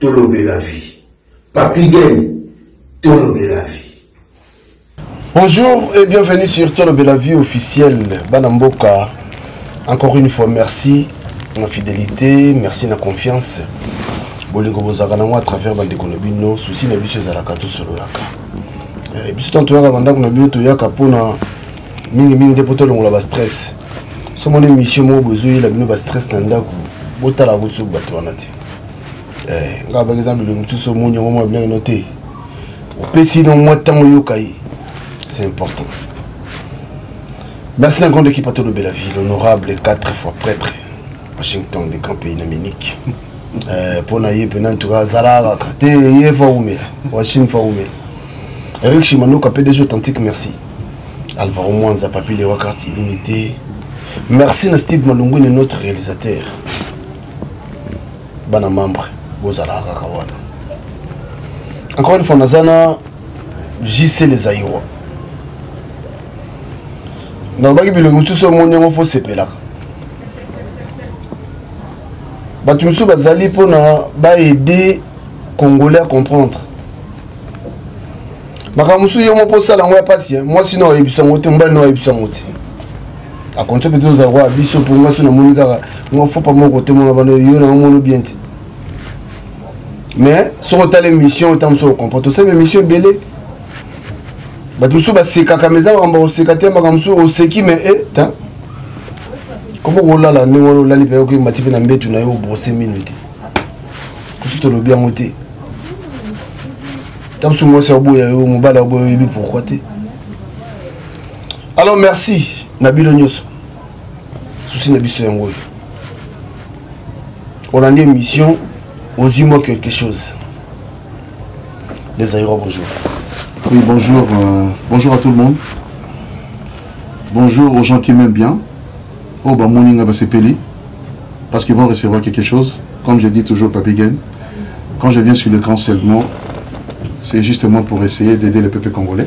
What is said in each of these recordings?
Tolobela vie. Papy Gene, tolobela vie. Bonjour et bienvenue sur Tolo de la vie officielle Bana Mboka. Encore une fois merci na fidélité, merci na confiance. Bolingo bozaka nango à travers bande konobino, souci na biso ezalaka tout sololaka. Et eh, biso tant toyaka banda konobino toyaka pona mingi mingi nde poto longola ba stress. Somo na émission moko bozoyela bino ba stress na ndako botala kutu bato wana te. eh, nga abaki eza bilongi mosusu omoni yango mwa bilongi no te opesi no mwa ntango oyoka ye c'est important merci na grande équipe atolobela vie l'honorable quatre fois prêtre washington de grand pays na minique mpo eh, na ye mpena ntuka azalaka kaka te ye fo awumela washine fo awumela eric shimanuka pdg authentique merci alvaro mwanza papi lewa quartier limité merci na steve malongwene notre réalisateur bana membre bozalaka kaka wana encore une fois naza na jc les ayiwa nalobaki bilongi mosusu omoni yango fo sepelaka bato mosusu bazali mpona baede congolais à comprendre makambo mosusu yo moko osala yango ya mpasi mwasi na oyebisa yango te mobali na oyebisa yango te akonso mpe tozala kwa biso mpo nga so namoni kaka nga fopa moko te mona bana yo na omoni bien te mais soki otala émission ntango mosusu okomporte osala émission ebele bato mosusu basekaka ma eza makambo bakoseka te makambo mosusu oseki ma e eh, ta koma kolala ndenge wana olali mpe okoki mati mpe na mbetu na yo obrose mino te kusu tolobi yango te ntango mosusu mwasi aoboya yo mobali aoboya oyebi pourkui te alors merci na bino nyonso susi na biso yango oyo olandi émission ozwi mwa quelque chose les airo bonjour oui bonjour euh, bonjour à tout le monde bonjour aux gens qui m'aiment bien oyo oh, bamoni nga basepeli parce qu'ils vont recevoir quelque chose comme je dis toujours papigen quand je viens sur le grand seulement c'est justement pour essayer d'aider le peuple congolais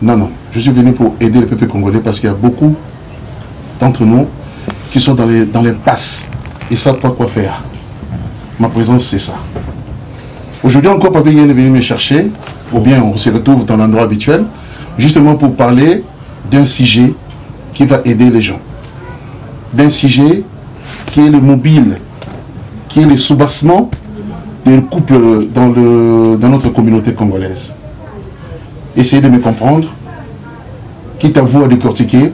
Non, non. Je suis venu pour aider le peuple congolais parce qu'il y a beaucoup d'entre nous qui sont dans les dans et ne savent pas quoi faire. Ma présence, c'est ça. Aujourd'hui encore, Papa Yen est venu me chercher, ou bien on se retrouve dans l'endroit habituel, justement pour parler d'un sujet qui va aider les gens. D'un sujet qui est le mobile, qui est le soubassement une couple euh, dans, le, dans notre communauté congolaise. Essayez de me comprendre, quitte à vous à décortiquer,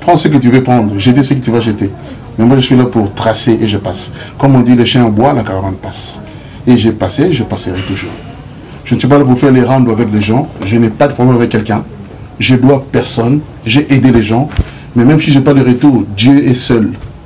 prends ce que tu veux prendre, jeter ce que tu vas jeter. Mais moi, je suis là pour tracer et je passe. Comme on dit, le chien boit, la caravane passe. Et j'ai passé, je passerai toujours. Je ne suis pas là pour faire les rendres avec les gens. Je n'ai pas de problème avec quelqu'un. Je dois personne. J'ai aidé les gens. Mais même si je n'ai pas de retour, Dieu est seul,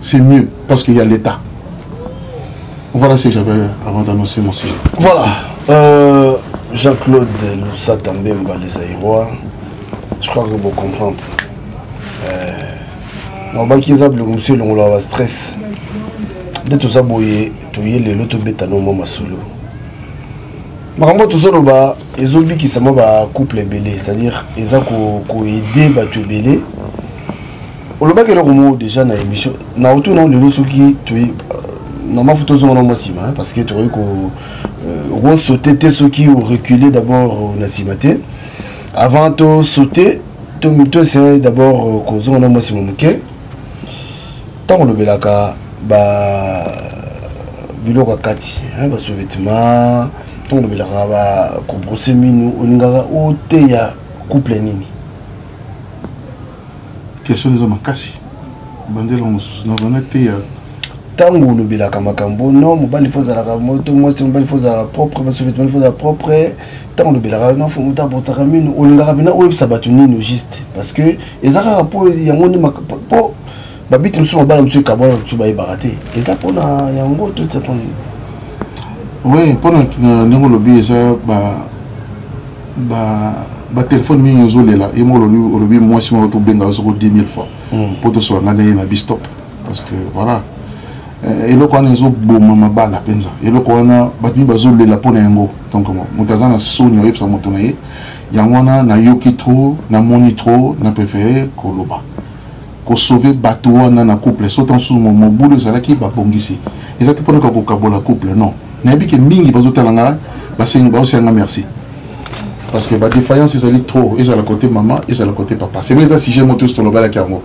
c'est mieux parce qu'il y a l'état voilà ce que j'avais avant d'annoncer mon sujet voilà euh, Jean-Claude Loussa Tambemba les Aïrois je crois que vous comprenez euh, nalobaki eza biloko mosusu elongolaka bastress nde toza boye toye lelo tobeta no mwa masolo makambo tozoloba ezobikisa mwa bacouple ebele c'est-à-dire eza koaide bato ebele olobaki eloko moko déjà na émission na otuna lelo soki toye euh, normal fo tozonga nango nsima parce que tokoki ko euh, okosaute te soki orecule d'abord euh, na nsima te avant tosaute toessaye d'abord kozonga nango nsima moke ntango olobelaka ba biloko ya kati basouvetement ntango olobelaka bakobrose mino olingaka oteya couple nini question eza makasi bandela mosusu na vraimen te ya ntango olobelaka makambo no mobali fo ozalaka moto mwasi mobali fo ozalaka propre basi mobali fo ozala propre ntango olobelaka nofo moto abotsaka mino olingaka mpena oyebisa bato nini juste parce que eza kaka mpo yango nde mpo babiti mosusu mabala mosusu ekabwana mosusu bayebaka te eza mpona yango to eza mpona nini oui mpona euh, ndenge olobi eza batelefone mingi ozolela ye moko olobi mwasi moko tobenga ozoko 10 000 fois hmm. mpo tosola ngai ndenge na bistop parce que voilà euh, eloko wana ezoboma mabala mpenza eloko wana bato mingi bazolela mpo na yango donc moto aza na soni oyebisa moto na ye yango wana nayoki trop namoni trop na préféré koloba ko sauver bato wana na couple so ntango mosusu mobulu ezalaki babongisi eza te mpona kaka kokabola couple non nayebi ke mingi bazotala ngai basengi baosia ngai merci parce que badéfaillance ezali trop ezala côté mama ezala côté papa c'est vrai eza sujet moko tosi tolobalaki yango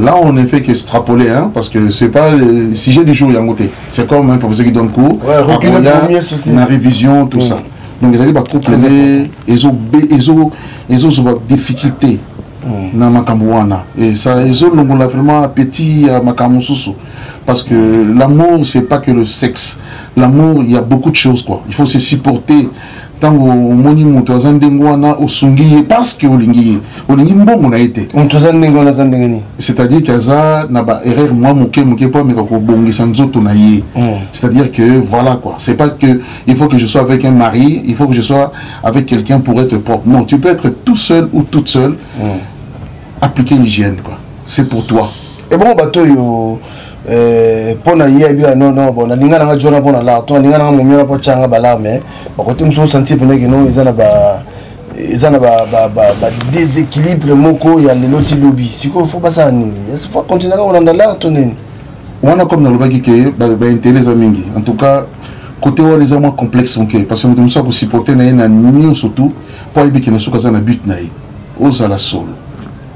là on ne fait que extrapoler hein, parce que c'est pas le sujet du jour yango te c'est comme un professeur qui donne cours ouais, na révision tout mm. ça donc ezali bacouple ezozoba difficulté mm. na makambo wana et ça ezolongola vraiment appétit ya makambo mosusu parce que l'amour c'est pas que le sexe l'amour il y a beaucoup de choses quoi il faut se supporter ntango omoni moto aza ndenge wana osungi ye parce que olingi ye olingi mbongo na ye te moto aza ndenge wana aza ndenge nini c'est-à-dire que aza na ba erreur mwa moke moke mpo ameka kobongisa nzoto na ye mm. c'est-à-dire que voilà quoi c'est pas que il faut que je sois avec un mari, il faut que je sois avec quelqu'un pour être propre. Non, tu peux être tout seul ou toute seule, mm. appliquer l'hygiène, quoi. C'est pour toi. Et bon, bateau, yo, eh, mpo na ye ayebi non non bon nalinga nanga jona mpo na lar to nalinga nanga momela mpo atya nga balar mais bakote mosusu osanti mpenaki non eza na ba eza na badeséquilibre moko ya lelo ti lobi sikoyo fo basala nini fo continuaka kolanda lar to nini wana comme nalobaki ke baintérêt eza mingi en tout cas côté wana eza mwa complexe moke parce que moto mosusu akosupporte na ye na nyonso tout mpo ayebi ke na suka aza na but na ye ozala solo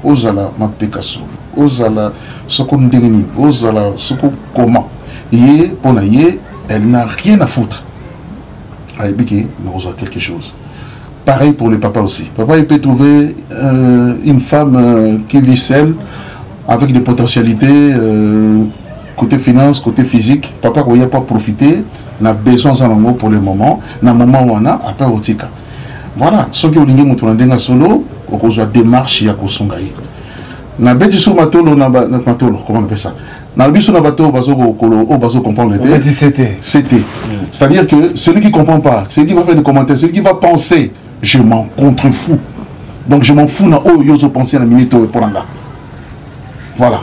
ozala mapeka solo ozala soko ndenge nini ozala soko comment ye mpo na ye elle n'a rien à foutre ayebi ke nakozwa quelque chose pareil pour le papa aussi papa il peut trouver euh, une femme euh, qui vit seule avec des potentialités euh, côté finance côté physique papa koya pas profiter na besoin aza nango pour le moment na moment wana après otika voilà soki olingi moto na ndenge ya solo okozwa démarche ya kosunga ye nabeti so matolo na matolo comment on ça nalobi so na bato oyo bazokokolo oyo bazocomprendre te c'est-à-dire que celui qui comprend pas celui qui va faire des commentaires celui qui va penser je m'en contre fou donc je m'en fou na oyo yo ozopense na minute oyo mpo na nga voilà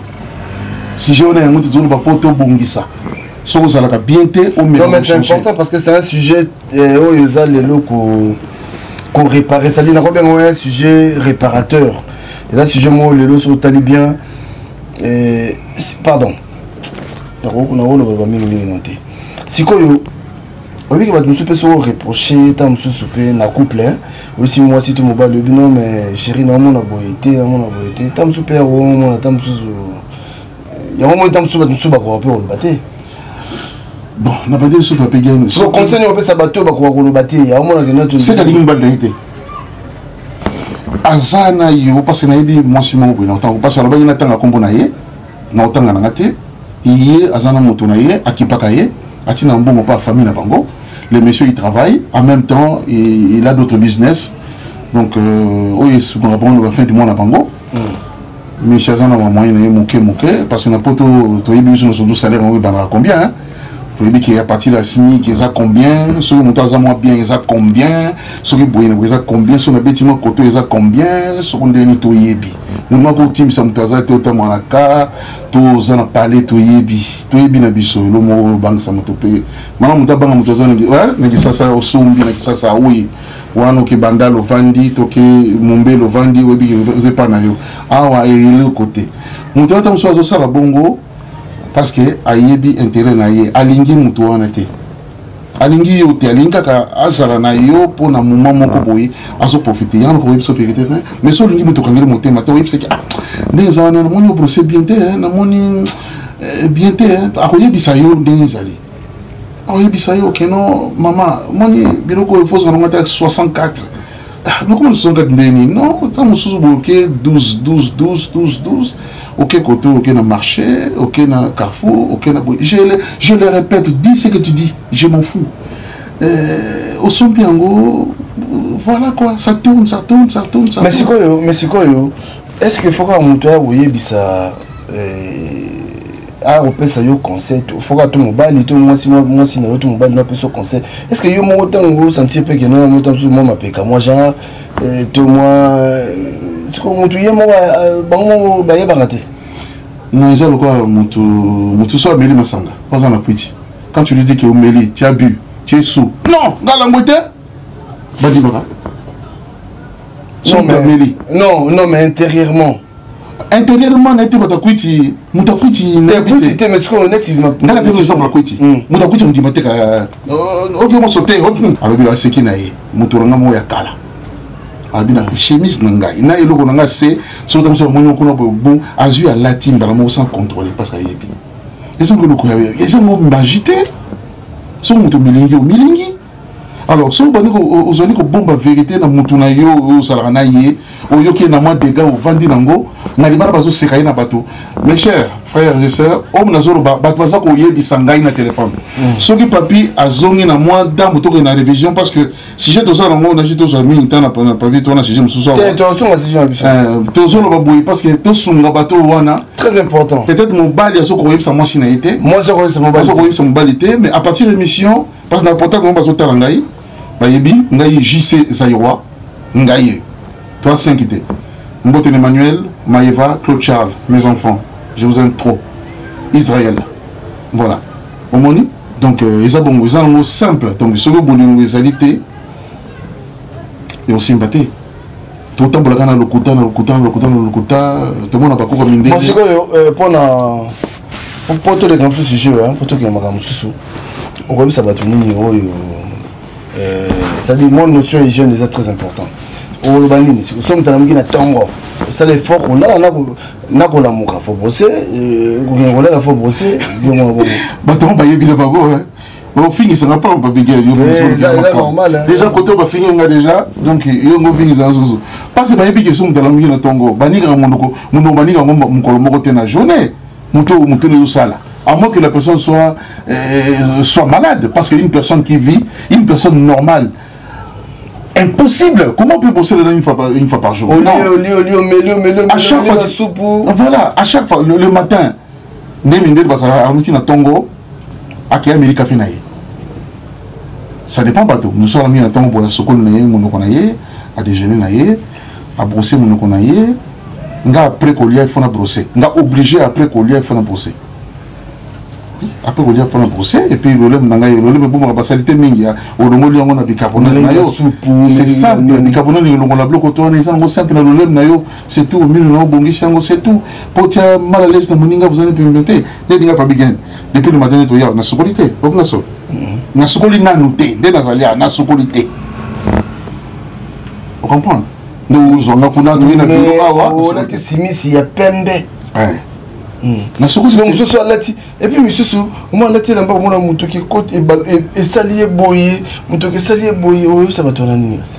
sujet wana yango te tozoloba mpo tobongisa soki ozalaka bien te omeimportant parce que c'est un sujet eh, oyo eza lelo koréparer cestadire nakobenga oyo un sujet réparateur eza sujet moko lelo soki otali bien eh, pardon nakoki nakolobaloba mingi mingi no te sikoyo oyebi ke bato mosusu mpe soko reproche ntango mosusu mpe na couple oyesi mwasi to mobali oyebi no mais chéri naomona boye te naomona boye te ntango mosusu mpe yakomona ntango mosusu yango moi ntango mosusu bato mosusu bakoka mpe koloba te bon na bande lisusu bape gani conseil nini opesa bato oyo bakoka koloba te yango monake nasenalingi mobali na ye te aza na yo parce que nayebi mwasi moko boye na ntango parce alobaki natanga nkombo na ye na otanga na nga te ye aza na moto na ye akipaka ye atie na mbongo mpo afamille na bango le monsieur il travaille en même temps il, il a d'autres business donc euh, oyo esukaka bango loba fin du mois na bango mm. monsieur aza na bamoyen na ye moke moke parce que na poto toyebi biso na sodu salaire yango ebandaka combien hein? toyebi ke ya partir ya smic eza combien soki moto aza mwa bien eza combien soki boye na boye eza combien soki na beti mwa koto eza combien soko ndenge nini toyebi noma kotimbisa moto aza te otambola na ka to oza na pale toyebi toyebi na biso elo moko obangisa moto mpe mama moto abanga moto aza na kisasa osombi na kisasa oye wana oke bandal ovandi toke mombele ovandi oyebi epa na yo awa eloko te moto ata mosusu azosala bongo parce que ayebi intérêt na ye alingi moto wana te alingi yo te alingi kaka azala na yo mpo na moma moko boye azoprofite yango nakoki biso verité te mais so olingi moto okangeli motema te oyebisaki ah, ndenge eza wana namoni oprose bien te namoni eh, bien te akoyebisa yo ndenge ezali akoyebisa yo keno mama omoni biloko oyo fozala nango ata 64 Ah, nakoma lisolo kati ndenge nini non ntango mosusu boke 12 12 12 12 12 oke kote oke na marché oke na carrefour oke na je, je le répète dis ce que tu dis je m'en fous euh, osombi yango voilà quoi ça tourne ça tourne ça tourne ça mais sikoyo mais sikoyo est ce que faut kaka moto aya koyebisa euh, akopesa yo conseil to foka to mobali to mwasi mwasi na yo to mobali na peso conseil est ce que yo moko ntango osentir mpe kena yango ntango mosusu mwa mapeka mwa genre euh, to mwa euh, siko motu ye moko euh, bango moko bayebaka te non eza lokola motu motu so ameli masanga mpo aza na kwiti quand tu lui dis que omeli tu as bu tu es sous non nga langwe te badimaka so ameli non non mais intérieurement intérieurement na ye mpe bato akwiti moto akwiti nayebi te mais sikoyo neti nga na pesa exemple akwiti hmm. moto akwiti mondima te ka oki moso te alobi aseki na ye moto na nga moko ya kala abi na chemise na ngai na eloko na ngai se soki tamoso bamoni yo kuna bobu azwi alati mbala moko sans contrôler parce que ayebi ezango eloko ya ezango magie te soki moto omilingi omilingi alors soki obandi ozali kobomba verité na motu na yo oyo ozalaka na ye oyoki ye na mwa dega ovandi nango na libala bazoseka ye na bato mes chers frères et sœurs oyo nazoloba bato baza koyebisa ngai na telefone mm. soki papi azongi na mwa ndambo tokei na révision parce que sujet toza nango nasi tozwa mingi ntan na papi to wana sujet mosusu tozoloba boye parce que tosunga bato wana très important peut-être mobali azokoyebisa mwasi na ye te mwasi akoyebisa mobali te mais à partir émission parce na portable yango bazotala ngai bayebi ngai jc zairoi ngai ye toi 5 te mbote na emmanuel maeva claude charles mes enfants je vous aime trop israël voilà omoni donc euh, eza bongo eza yango simple donc soki bolingo ezali te ekosimba te totambolaka na lokuta na lokuta na lokuta na lokuta tomona bakoko mindele sikoyo mpona euh, mpo toleka mosusu sujet oyo mpo tokende makambo mosusu okoyebisa bato nini oyo cestadire euh, mwa notion hygiène eza très important oloba nini siko soki moto alamuki na ntongo esala effort kolala nakolamuka fo brose kokende kolala fo brose bato yango bayebi na bango ofingisaka pa papigdeja kote bafingi nga deja donc yo ngo ofingisa susu parce bayebi ke so moto alamuki na tongo baningaka monoko monoko baninga yango mokolo moko te na journée moto oyo moto nde ezosala à moins que la personne soit, euh, soit malade. Parce qu'une personne qui vit, une personne normale, impossible. Comment peut penser une fois par, une fois par jour Au lieu, au lieu, au lieu, au milieu, au milieu, à chaque fois, soupe. Voilà, à chaque fois, le, le matin, Nemi Ndel Basara, Armiki Tongo, akeya meli kafe na ye ça dépend bato mosusu alambi na ntango boye asokoli na ye monoko na ye adejeuner na ye abrose monoko na ye nga après kolia ifo na brose nga obligé après kolia ifo na brose après kolia mpo na brose epuis lolemo na ngai lolemo ebomaka basalite mingi ya olongoli yango na bicarbonate na yo c'est simple bicarbonate elongola biloko to wana eza nango simple na lolemo na yo c'est tout mino na obongisi yango c'est tout po tia mal à l'aise na moninga bozali pembe te nde dinga pa bigen depuis le matin nde toya na sukoli te oki na so na sukoli nanu te nde nazali a na sukoli te o comprendre nde ozwanga kuna toye na bino awa olati simisi ya pembe na sukoli na mosusu alati epuis misusu omo alati elamba komona motoki esali ye boye motoki esali ye boye oyebisa bato wana nini kasi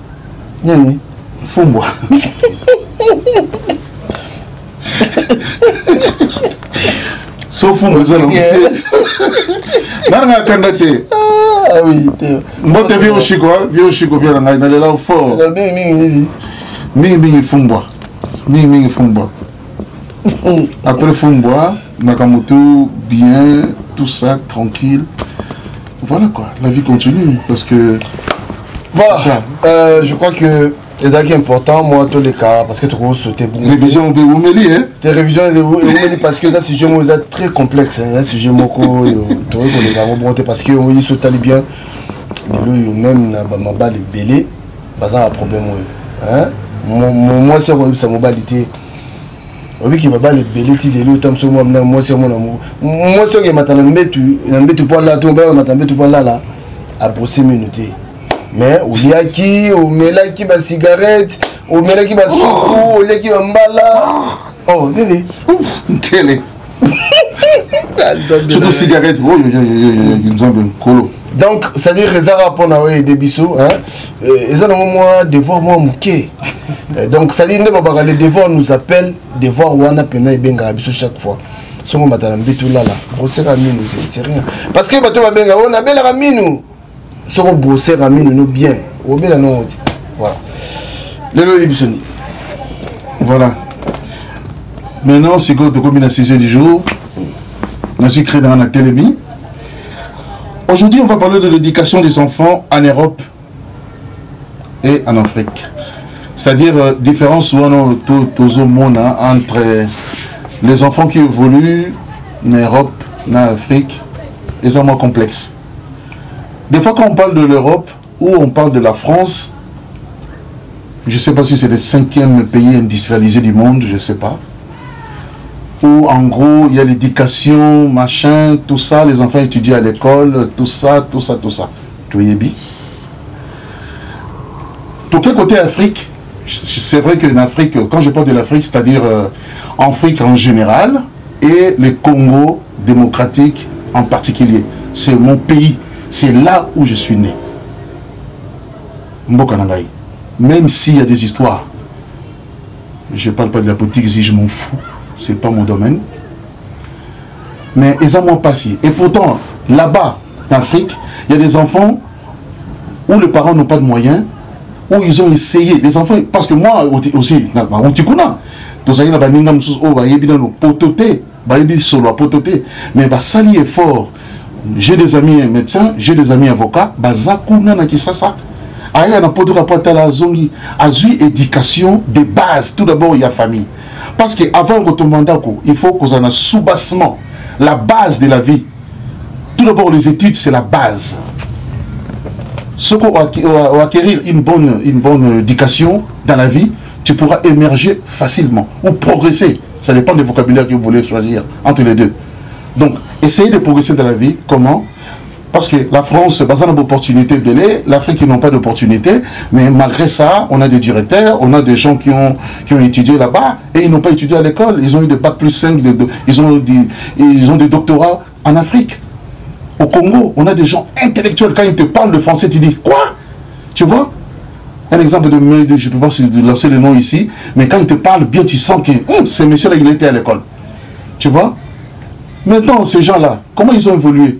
nini mfumbwa so mfumbwa eza longi te nana ngai akanda te mbote vie oshiko vie oshiko bia na ngai nalela fort mingi mingi fumbwa mingi mingi fumbwa après fumbwa makambo tout bien tout ça tranquille voilà quoi la vie continue parce que voilà ça. Euh, je crois que ezalaki important mwa toleka parce que tokoki sauter révision mpe eumeli e te révision eumeli parce que eza sujet moko eza très complexe eza sujet moko oyo tokoki koleka yango bongo te parce que oyo esotali bien lelo oyo meme na bamabala ebele baza na problème oyo mwasi akoyebisa mobali te obiki babala ebele ti lelo ota moso mwa mna mwasi yango na mwasi yango emata na mbetu na mbetu mpo alala to obala mata na mbetu mpo alala abrose mino te mais oliaki omelaki bacigarette omelaki basuku oliaki bambala oh nini ntele surtout cigarette oyo nzambe nkolo donc c'est-à-dire ezaka mpona oyo ede biso eh, eza nango mwa devoir mwa moke eh, donc c'est-à-dire nde babaka le devoir nous appelle devoir wana mpena ebengaka biso chaque fois songo matala mbetu lala broseka minu c'est rien parce que bato babengaka oyo nabelaka minu soko brosera mino no bien obela nongo ti voilà lelo oyebi biso nini voilà maintenant sikoyo tokomi na sujet du jour na suis créé dans la télémie aujourd'hui on va parler de l'éducation des enfants en europe et en afrique c'est-à-dire euh, différence wana tozomona entre les enfants qui évoluent na europe na afrique eza mwa complexe Des fois, quand on parle de l'Europe ou on parle de la France, je ne sais pas si c'est le cinquième pays industrialisé du monde, je ne sais pas où en gros il y a l'éducation, machin, tout ça, les enfants étudient à l'école, tout ça, tout ça, tout ça. Tu es bien. Tout le côté Afrique, c'est vrai que l'Afrique, quand je parle de l'Afrique, c'est-à-dire euh, Afrique en général et le Congo démocratique en particulier, c'est mon pays, c'est là où je suis né. Même s'il y a des histoires, je ne parle pas de la politique, si je m'en fous. c'est pas mon domaine. Mais ils ont moins passé. Et pourtant, là-bas, en Afrique, il y a des enfants où les parents n'ont pas de moyens, où ils ont essayé, des enfants, parce que moi aussi, Tikuna, tozali na baninga mosusu oyo bayebi nano poto te bayebi solo ya poto te mais basali effort j'ai des amis médecins j'ai des amis avocats baza kuna na kisasa ayaka na poto kapo atala azongi azwi éducation de base tout d'abord ya famille parce que avant kotomba ndako il faut kozala na soubassement la base de la vie Tout d'abord, les études, c'est la base. Ce qu'on acquérir une bonne, une bonne éducation dans la vie, tu pourras émerger facilement ou progresser. Ça dépend du vocabulaire que vous voulez choisir entre les deux. Donc, essayez de progresser dans la vie. Comment parce que la France, basant opportunité de l'Afrique, ils n'ont pas d'opportunité, mais malgré ça, on a des directeurs, on a des gens qui ont, qui ont étudié là-bas, et ils n'ont pas étudié à l'école. Ils ont eu des bacs plus 5, ils, ont des, ils ont des doctorats en Afrique. Au Congo, on a des gens intellectuels, quand ils te parlent de français, tu dis « Quoi ?» Tu vois un exemple de, je ne peux pas lancer le nom ici, mais quand ils te parlent, bien, tu sens que hum, ces messieurs-là, il était à l'école. Tu vois Maintenant, ces gens-là, comment ils ont évolué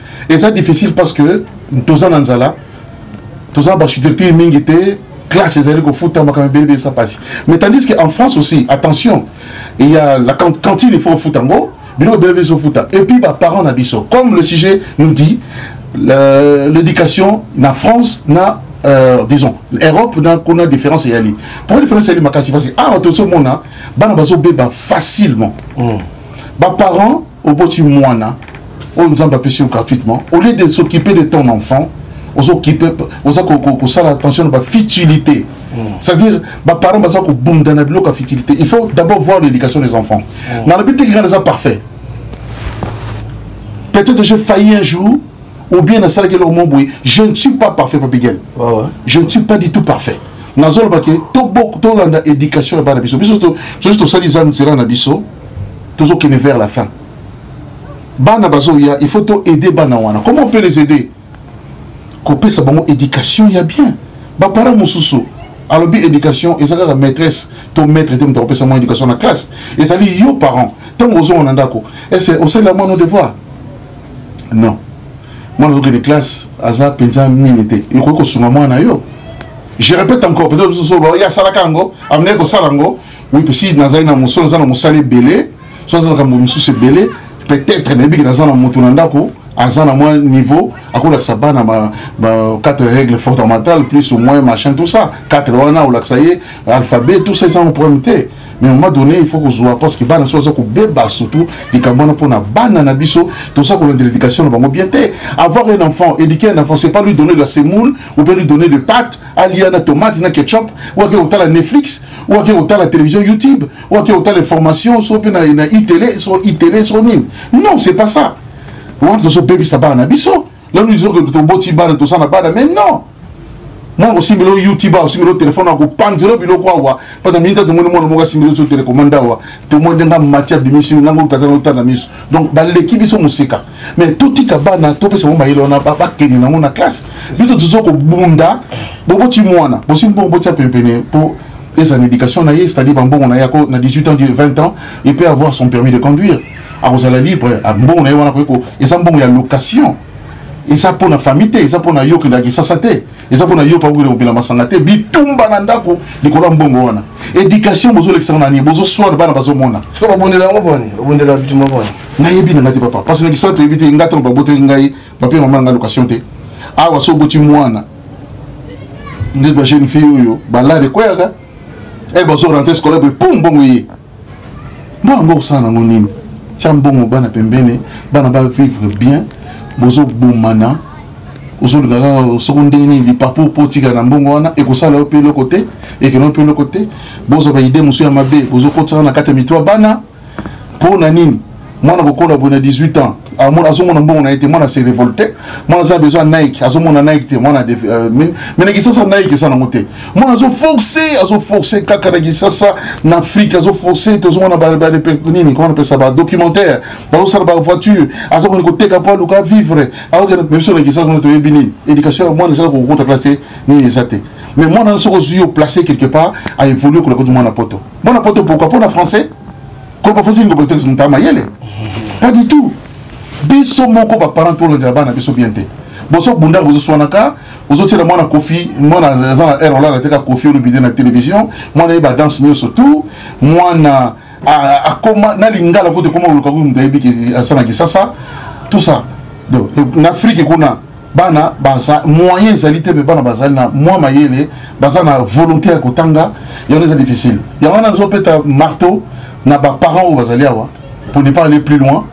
eza difficile parce que toza na nzala toza baarchitecture mingi te classe ezali kofuta makambo ebele ebele eza mpasi mais tandis que en france aussi attention ya la cantine il faut kofuta yango biloko ebele ebele ezofuta et puis baparent na biso comme le sujet nous dit l'éducation na france na euh, disons europe na kuna différence eyali pourquoi différence eyali makasi parce que awa tozomona bana bazobeba facilement mm. baparent oboti mwana oyo nzambe apesi yo gratuitement au lieu de s'occuper de ton enfant ozokipe oza kosala attention na bafutilité mm. c'est-à-dire baparent baza kobunda na biloko ya futilité il faut d'abord voir l'éducation des enfants mm. nalobi teki ngana eza parfait peut-être j'ai failli un jour ou bien nasalaki eloko mo boye je ne suis pas parfait papigel je ne suis pas du tout parfait nazoloba ke tolanda éducation ya bana biso biso tosali za nzela na biso tozokende vers la fin bana bazoya il faut to aider bana wana comment on peut les aider kopesa bango éducation ya bien baparent mosusu alobi éducation eza kaka maîtresse to maître te moto akopesa mwa éducation na classe ezali yo parent ntango ozonga na ndako ese osalela mwana devoir non mwana azokende classe aza mpenza nini te ekoki kosunga mwana yo je répète encore peut-être mosusu oyo asalaka yango amene kosala yango oui mpe si nazali na mosolo naza na mosala ebele so aza makambo mosusu ebele peut-être nayebi ke naza na moto na ndako aza na mwa niveau akolakisa bana ba, ba 4 règles fondamentales plus au moins machin tout ça 4 wana olakisa ye alphabet tout ça ezango problème te mais moment donné il faut kozwa parce que bana so baza kobeba surtout likambo wana mpona bana na biso toza kolanda l'éducation na bango bien te avoir un enfant éduquer un enfant c'est pas lui donner de la semoule ou bien lui donner de pâte alia na tomate na ketchup ou ake kotala netflix oyo ake kotala télévision youtube oyo ake kotala information so mpe na itele so itele so nini non c'est pas ça wana tozobebisa bana na biso lelo izoke toboti bana toza na bana mais non mwana kosimbela oyo youtube awa osimbela oyo telefone akopanzela biloko awa mpata mingi ta tomoni mwana moko asimbela oso telekomande awa tomoni ndenga matière bimisi nango tata na otala na miso donc baleki biso mosika mais totika bana topesa bango mayele wana bakende nango na classe biso toza kobunda boboti mwana bosi mbongo botia pempene mpo eza na éducation na ye c'est-à-dire bambongo na ye ako na 18 ans 20 ans il peut avoir son permis de conduire akozala libre mbongo na ye wana koyeko eza mbongo ya location eza mpo na famille te eza mpo na yo kendaki sasa te eza mpona yo pakokende kopela masanga te bitumba na ndako likolo ya mbongo wana éducation bozolekisaka na nini bozoswana bana bazomona siko babundela yango boni babundela bitumba boni nayebi na ngai te papa parce na kisala toyebi te ngai ntango babotaki ngai bape mama na ngai location te awa so oboti mwana nde ba jeune fille oyo balade ekweyaka e bazo rentre scolaire boye po mbongo eye mbongo yango kosala nango nini tya mbongo bana pembeni bana ba vivre bien bozobomana ozolinga kaka soko ndenge nini lipapu mpo otika na mbongo wana ekosala yo mpe eloko te ekeno mpe eloko te bozwa baide mosusu ya mabe bozokotisaka na kati ya mitwa bana mpo na nini mwana kokola boye na 18 ans azomona mbongo na ye te mwana se révolte mwana aza besoin nike azomona nike te mwana euh, me na kisasa nike eza nango te mwana azoforce azoforce kaka na kisasa na afrique azoforce tozomona nini koma napesa badocumentaire bazosala bavoiture azokoni koteka mpo aluka vivre aokende biso na kisasa kuna toyebi nini éducation ya mwana eza kokota place nini eza te mais mwana soki ozwi yo place quelque part aévolue kolakoti mwana poto Mwana poto pourquoi pona français? Ko ba fosi ngo botel sunta mayele. Pas du tout. Biso moko ba parents to la bana biso bien te. Boso bunda bozo swana ka, bozo tela mwana kofi, mwana za na error la teka kofi le bidé na télévision, mwana yeba danse nyo surtout, mwana akoma na lingala kote koma oluka ko mutu ayebi ke asana kisasa tout ça donc en afrique kuna bana baza moyen ezali te me bana bazali na mwa mayele baza na volonté ya kotanga yango eza difficile yango wana nazopeta marteau na baparent oyo bazali awa pour ne pas aller plus loin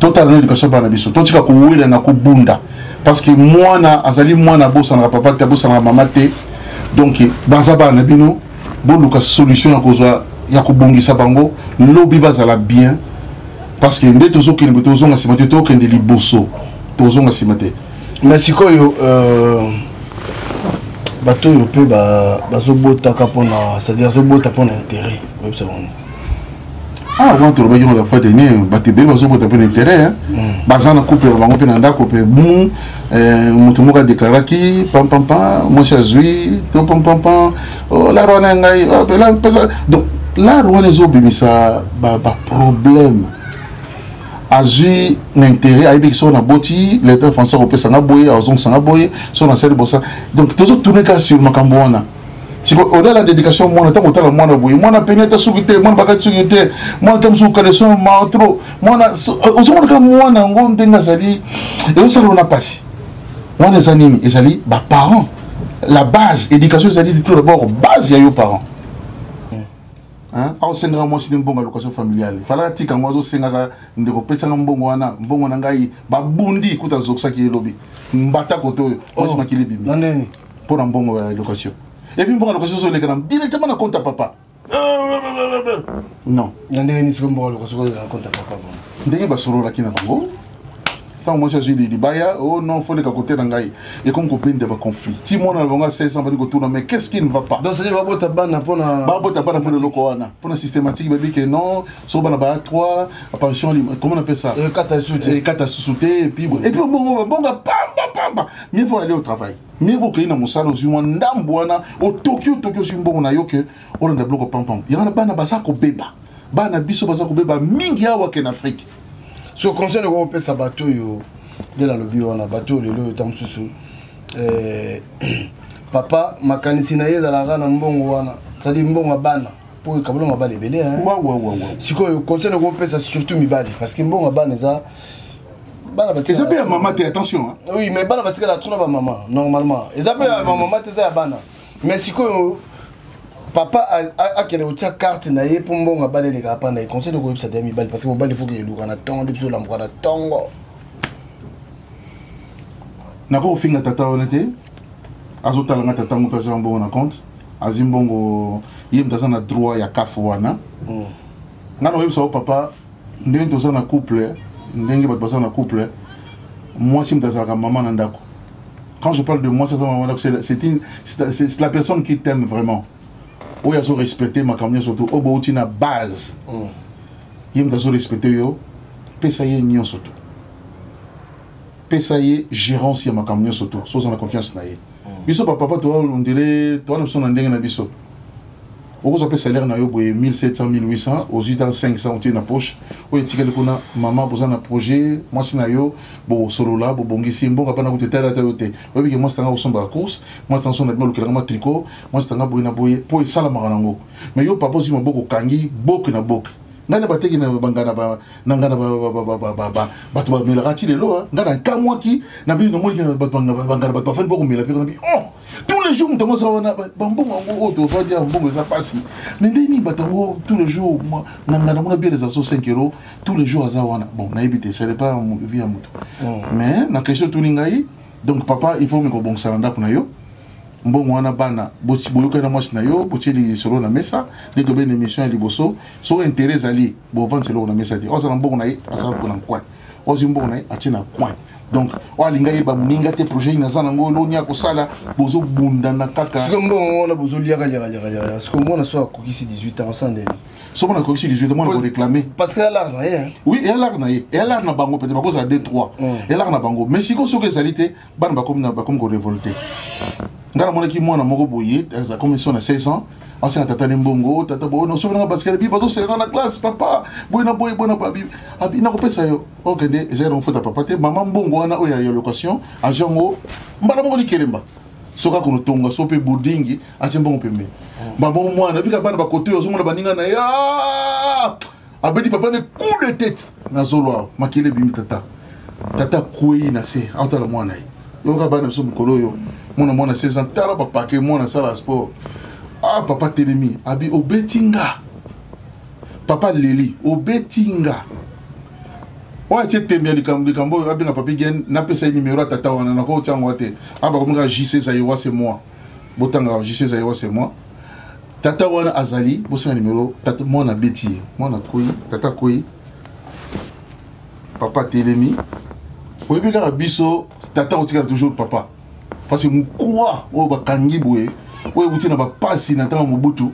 totala na éducation bana biso totika kowela na kobunda parce que mwana azali mwana abosanaka papa te abosanaka mama te donc baza bana na bino boluka solution ya kozwa ya kobongisa bango lobi bazala bien parce que nde tozokende boye tozonga nsima te tokende liboso tozonga nsima te me sikoyo euh, bato oyo mpe bazobotaka mpona c'est-à-dire azobota mpona intérêt oyebisa bango awa ah, tolobaki ngo la fois dernier bato ebele bazobota mpe na intérêt hmm. baza na couple na bango mpe na ndako mpe bum eh, moto moko adeklaraki pampampa mwasi azwi to pampampa oh, laro wana ya ngai oh, donc laro wana ezobimisa baproblème ba azwi na intérêt ayebi ki soko naboti leta ya français akopesa nga boye azongisa nga boye soko nasali bosa donc tozo tourne kaka sur makambo wana siko olala na éducation mwana ntango otala mwana boye mwana peni ata suki te mwana bakati suki te mwana ta mosuku kaleson maro trop mwana ozomona kaka mwana yango ndenge azali ezosala ona mpasi wana eza nini ezali baparent la base éducation ezali tout d'abord base ya yo parent aosengaka mwasi nde mbongo ya location familiale falaka tika yango azosengaka ndeko pesanga mbongo wana mbongo na ngai babundi kuta azokisaki ye lobi mbata kote oyo mwasi oh, makili ebimi na ndenge mpo na mbongo ya location epi mbongo ya location ozoleka na directement na compte ya papa non na ndenge nini siko mbongo ya location ozoleka na compte ya papa ndenge basololaki na bango ntango mwasi azwi libaya o oh non foleka kote na ngai ekomi kobenda baconflit ti mwana na bango ya 16 ans bandi kotuna mais qu'est ce qui ne va pas babota bana mpona babota bana mpona eloko wana mpona systématique babi ke non soko bana baya 3 pension comment on appelle ça ekata susu te ekata susu te epuis bongo babonga pamba pamba mieux vaut aller au travail mieux vaut okei na mosala ozwi mwa ndambo wana otoki otoki ozwi mbongo na yo ke olanda biloko pampam yango na bana baza kobeba bana biso baza kobeba mingi awa ke na afrike so conseil noko opesa bato oyo nde nalobi wana bato oyo lelo oyo ta mosusu eh, papa makanisi na ye ezalaka na mbongo wana cetadire mbongo ya bana mpo ekabolo mabala ebele sikoyo conseil noko opesa surtout mibali parce que mbongo ya bana eza bana batika eza mpe ya mama te attention oui mais bana batikala trop na bamama normalement eza mpe ya bamama te eza ya bana mais sikoyo papa akende kotia carte na ye mpo mbongo abali eleka apa na ye conseil de koyebisa te ya mibali parce que mobali fo keluka na ntongo nde biso olamuka na ntongo nakoki kofinga tata wana te azotala nga tata yango mpe azwa mbongo na compte azwi mbongo ye moto aza na droit ya kafu wana hmm. nga na oyebisa yo papa ndenge toza na couple ndenge bato baza na couple mwasi moto azalaka mama na ndako quand je parle de mwasi aza mama na ndako c'est la personne qui t'aime vraiment oyo azo respecte makambo nyonso to oyo bouti na base mm. ye moto azo respecte yo pesa ye nyonso to pesa ye gérance ya makambo nyonso to so oza na confiance na ye mm. biso bapapa toa ondire towana biso na ndenge na biso okozwa mpe salaire na yo boye 1700 1800 ozwi ta 500 otie na poche oyo etikali kuna mama boza na projet mwasi na yo bosolola bobongisi mboka bana kutu etali ata yo te oyebi ke mwasi tanga kosombaka course mwasi tanga sonda bino olukelaka mwa tricot mwasi tanga boye na boye mpo esalamaka nango mais yo papa ozwi maboko okangi boke na boke ngai na bateki na ngai na bato bamelaka ti lelo ngai na nkamwaki na bino namoniki bato bangana bato bafandi bakomela mpe nabi oh tous les jours moto yango aza wana bambongo yango oyo tozwa dia mbongo eza mpasi me nde nini bato yango tous les jours nanga nango na biele eza so 5 euro tous les jours aza wana bon nayebi te sale pas vie ya moto mm. mais na question tuni ngai donc papa il faut mikobongisa na ndako na yo mbongo wana bana boyokani na mwasi na yo botie lisolo na mesa nde tobeni émission ya liboso so intérêt ezali bovanisa eloko na mesa te ozala mbongo na ye asala mpona nkwani ozwi mbongo na ye atie na coin donc oyo alinga yeba moninga te projet nini aza nango eloni ya kosala bozobundana kaka siko mbongo wana bozoliaka nyakanyakanyaka siko mwana so akokisi 18 ans osala ndeni soki na kokisi 18 mwana koreklame parce que elar na ye oui elar na ye elar na bango pete bakozala 2 3 elar na bango mais siko soki ezali te bana bakomi na bakomi ko revolte nga na monaki mwana moko boye akomi so na 16 ans asenga tata ne mbongo tata boye na soki nanga basket bi bazo senga na classe papa boye na boye boye na babi abi na kopesa yo okende oh, ezali na kofuta papa te mama mbongo wana oyo ya location azwi yango mbala moko likelemba soki akono tonga so mpe bodingi atie mbongo pembeni hmm. mbala moko mwana bika bana bakote oyo ozomona baninga na ye ah! abeti papa ne coup de tete na zolo awa makele ebimi tata tata akwei na se aotala mwana ye yoka bana biso mokolo oyo mwana mwana 16 ans tala papa ke mwana asala sport ah papa telemi abi obeti nga papa leli obeti nga oyo atie tembe ya likambo likambo oyo abenga papi gen napesa ye nimero ya tata wana nakotia yango te abakomeka jc zayewa se moi botangaka jc zayewa se moi tata wana azali bosenga nimero tata mwana abeti ye mwana akwei tata akwei papa atelemi oyebi kaka biso tata otikala toujours papa parce que mokwa oyo bakangi boye oyo ewuti na bapasi na ntango mobutu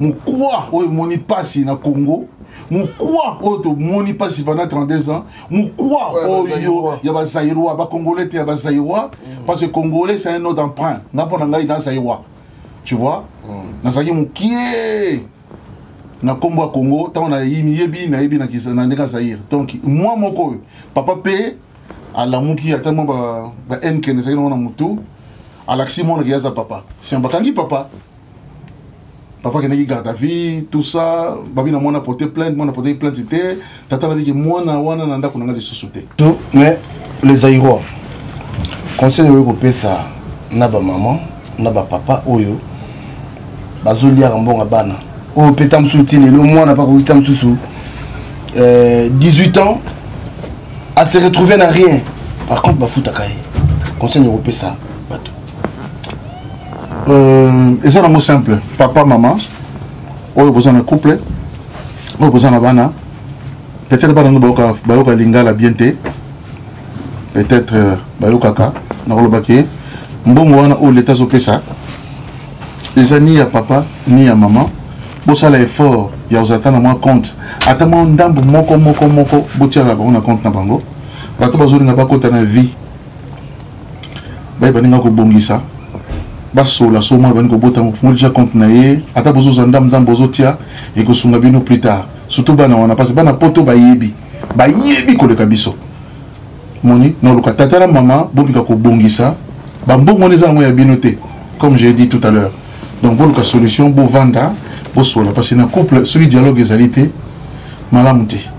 mokwa oyo emoni mpasi na congo mokwa oyo tomoni mpasi pendant 32 ans mokwa oyo ya bazairois bacongolais te ya bazairois mm. parce que congolais c'est un autre emprunt nga mpo na ngai na zairois tu vois mm. nazalaki mokie na nkombo ya congo ntango nayebi nayebi na ndenge ya zaire donc mwa moko oyo papa mpe alamuki ata mwa bankende ezalaki nango na motu alakisi mwana ke aza papa sima bakangi papa papa akendaki garde à vie tout ça babi na mwana porte plainte mwana porteki plainte te tata nabiki mwana wana na ndako na ngai lisusu te mais les airois conseil oyo kopesa na bamama na bapapa oyo bazoliaka mbonga bana oyo mpe ta mosusu ti lelo mwana mpe akoki ta mosusu 18 euh, ans à se retrouver na rien par contre bafutaka ye conseil ekopesa bato euh, eza nango simple papa mama oyo boza na couple oyo boza na bana peut-être bana no bayoka bayoka lingala bien te peut-être euh, bayokaka nakoloba ke mbongo wana oyo leta azopesa eza ni ya papa ni ya mama bosala effort ya kozala ata na mwa compte ata mwa ndambo moko moko moko botiala bango na compte na bango bato bazolinga bakota na vie bayebani nga kobongisa basola so mwana bani kobota mofungoli ja compte na ye ata bozoza ndambu ndambu bozotia ekosunga bino plus tard surtout bana wana parce bana poto bayebi bayebi koleka biso moni naoluka tata na mama bobika kobongisa bambongo wana eza yango ya bino te comme j'ai dit tout à l'heure donc boluka solution bovanda bosola parce na couple soki dialogue ezali te malamu te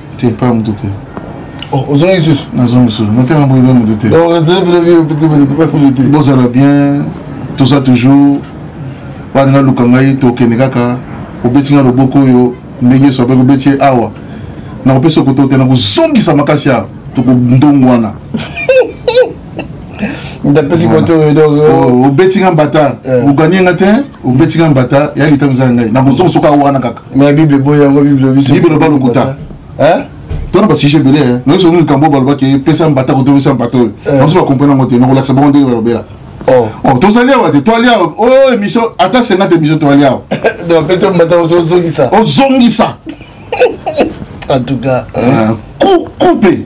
te epai ya moto te oh, ozongi lisusu nazongi lisusu motema boye epai moto te bozala bien toza toujours bana naluka ngai tokende kaka obeti ngai loboko oyo ndenge yesu ape kobeti ye awa nakopesa okoto te nakozongisa makasi ya tokondongwana ndapesi koto oyo donc oh, oh, obeti nga mbata eh. oganye nga te obeti nga mbata ya litambo eza ngai nakozonga soki awana kaka mais bible eboyi yango bible obiso bible eloba lokuta tona basujet ebele eh. noyebisa nini likambo balobaki epesa mbata kotobisa mbata oyo eh. banso bakomprene yango te nokolakisa bango ndenge balobela oh. Oh, tozali awa te toali awa o oh, émission ata 50 émission toali awa ozongisa en tout cas ah. coupe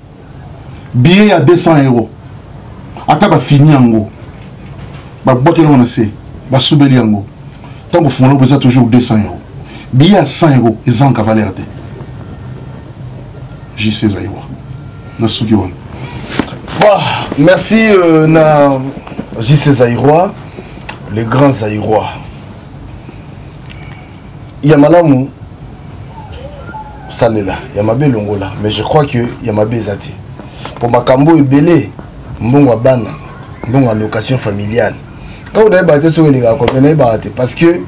billet ya 200 euro ata bafini yango babwakeli yango na se basubeli yango ntango ofungola okoza toujours 200 euro billet ya 100 euro ezanga valeur te jc ezali wa nasuki wana merci euh, na jc zairois les grands zairois ya malamu salela ya mabe longola mais je crois que ya mabe eza te mpo makambo oyo ebele mbongo ya bana mbongo ya location familiale ntango nayebaka te soki elekaka kompe nayebaka te parce que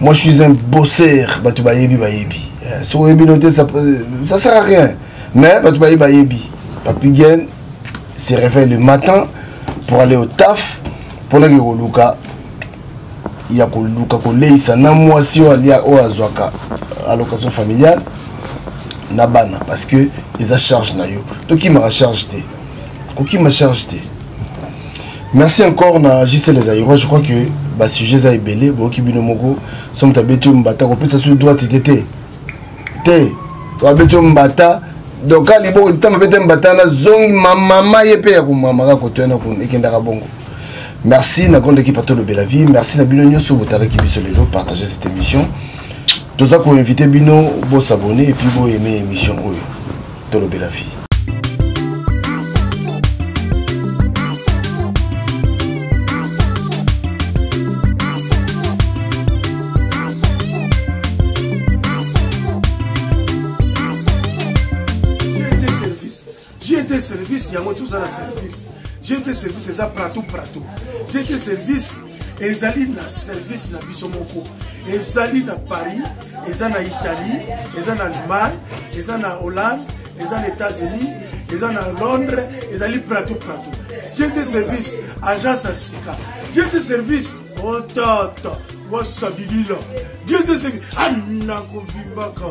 moi je suis un bosseur bato bayebi bayebi eh, soki oyebi no te ça sert à rien mais bato bayebi bayebi papigen se réveille le matin pour aller au taf mponaki koluka ya koluka koleisa na mwasi oyo alia oyo azwaka allocation familiale na bana parce que eza charge na yo tokimaka charge te kokima charge te merci encore na jc les aérois je crois que basujet eza ebele boyoki bino moko somo tabeti oyo mbata kopesa soki droit tite te te so abeti yo mbata donc ka liboko ntama bete mbata na zongi mamama ye mpe ya komamaka koto yana ekendaka bongo merci na grande équipe atolo bela vie merci na bino nyonso botalaki biso lelo partage cette émission toza koinvite bino bosabone epuis boyeme émission oyo tolobela vie service yango toza na service jete service eza pratou pratou jete service ezali na service na biso moko ezali na paris eza na italie eza na allemagne eza na hollande eza na états-unis eza na londres ezali pratou pratou jete service agence ya sika jete service otata wasabilila jete service anakovimbaka